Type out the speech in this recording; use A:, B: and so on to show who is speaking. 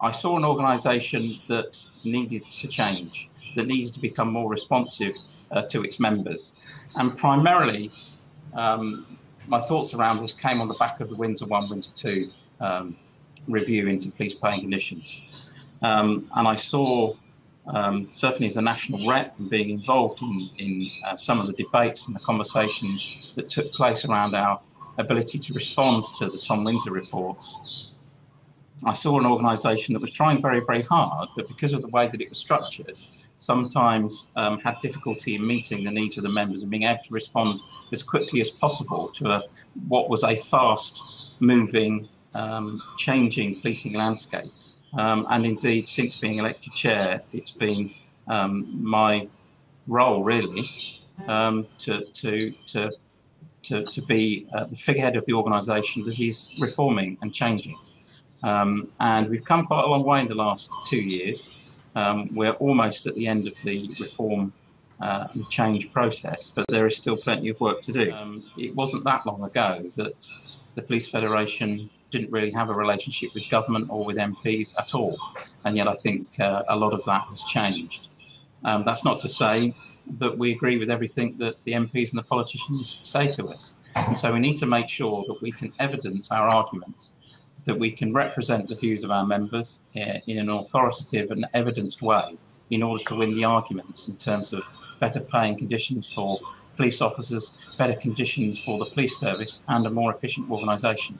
A: I saw an organisation that needed to change, that needed to become more responsive uh, to its members. And primarily, um, my thoughts around this came on the back of the Winsor 1, Winsor 2 um, review into police paying conditions. Um, and I saw, um, certainly as a national rep and being involved in, in uh, some of the debates and the conversations that took place around our ability to respond to the Tom Winsor reports, I saw an organisation that was trying very, very hard, but because of the way that it was structured, sometimes um, had difficulty in meeting the needs of the members and being able to respond as quickly as possible to a, what was a fast moving, um, changing policing landscape. Um, and indeed, since being elected chair, it's been um, my role really um, to, to, to, to, to be uh, the figurehead of the organisation that is reforming and changing. Um, and we've come quite a long way in the last two years. Um, we're almost at the end of the reform uh, and change process, but there is still plenty of work to do. Um, it wasn't that long ago that the Police Federation didn't really have a relationship with government or with MPs at all, and yet I think uh, a lot of that has changed. Um, that's not to say that we agree with everything that the MPs and the politicians say to us, and so we need to make sure that we can evidence our arguments that we can represent the views of our members uh, in an authoritative and evidenced way in order to win the arguments in terms of better paying conditions for police officers, better conditions for the police service, and a more efficient organisation.